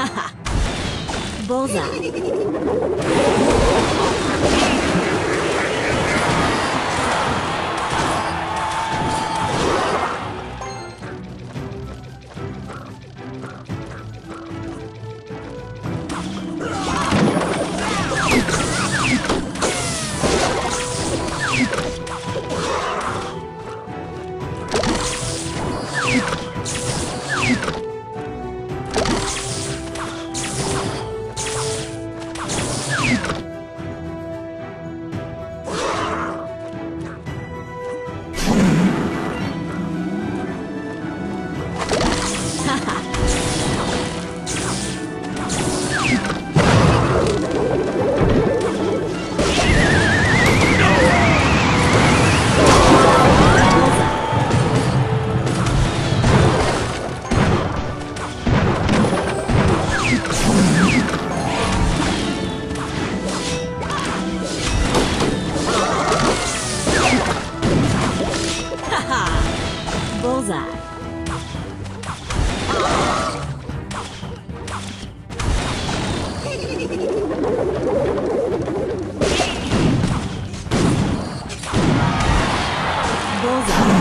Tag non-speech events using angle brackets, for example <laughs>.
<laughs> ボザ。ー Bullseye. Bullseye.